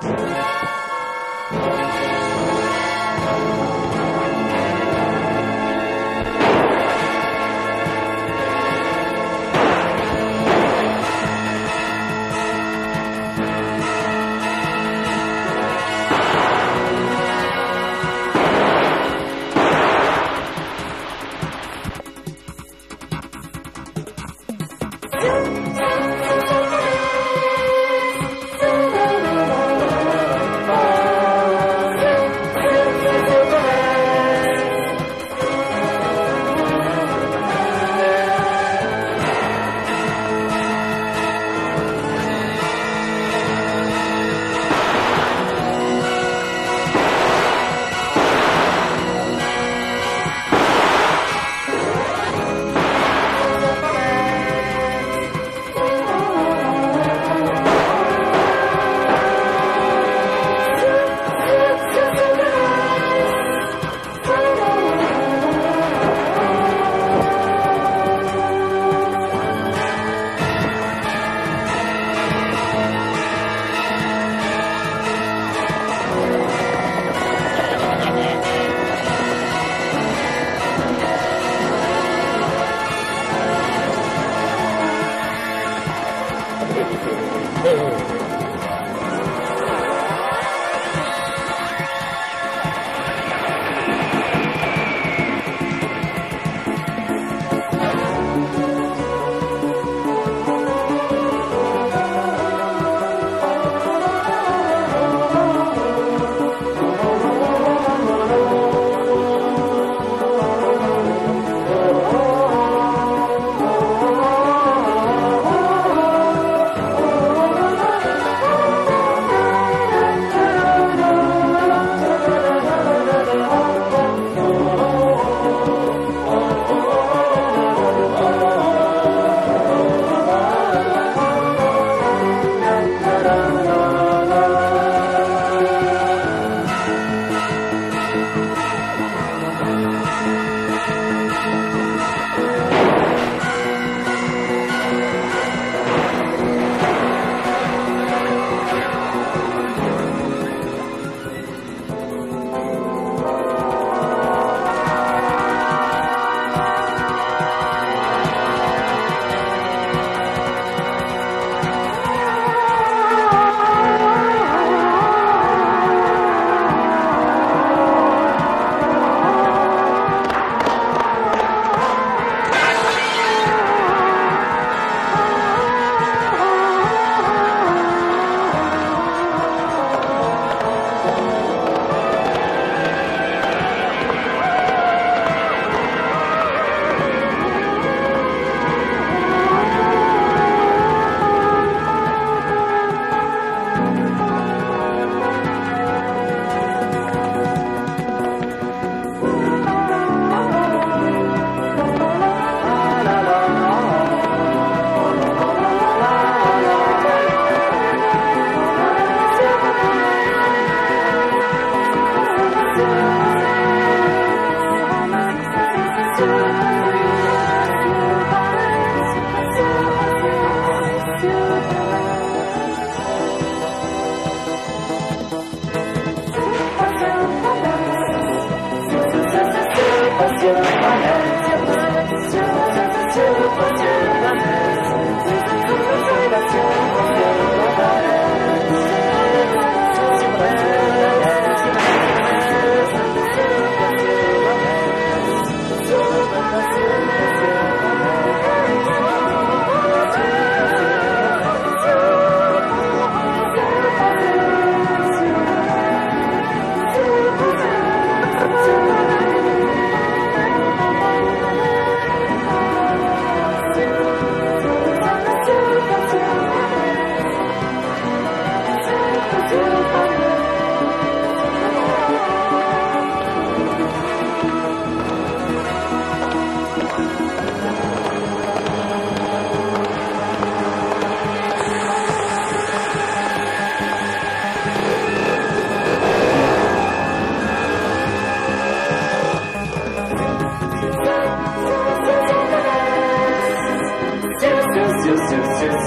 Yeah.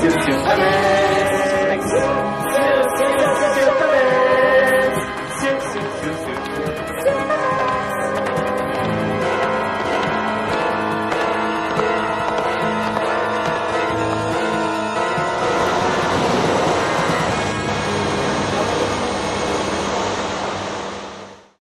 Alex.